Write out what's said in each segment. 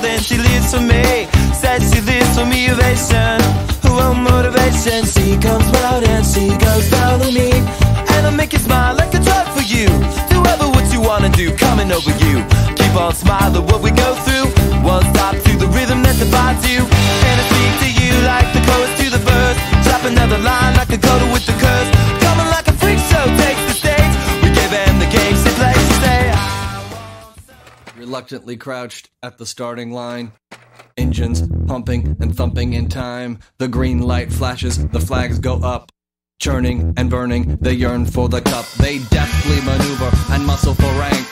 living, she she lives for me. Said she lives for me, ovation, who want motivation. She comes round and she goes follow me, and I'll make you smile like a drug for you. Do ever what you wanna do, coming over you. Keep on smiling, what we reluctantly crouched at the starting line. Engines pumping and thumping in time. The green light flashes, the flags go up. Churning and burning, they yearn for the cup. They deftly maneuver and muscle for rank.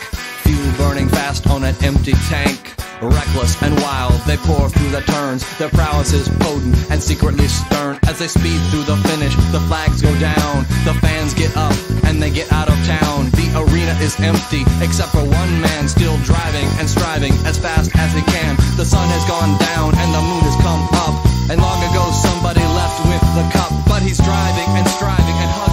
Fuel burning fast on an empty tank. Reckless and wild, they pour through the turns. Their prowess is potent and secretly stern. As they speed through the finish, the flags go down. The fans get up and they get out of town. The arena is empty, except for one man still driving and striving as fast as he can. The sun has gone down and the moon has come up. And long ago somebody left with the cup, but he's driving and striving.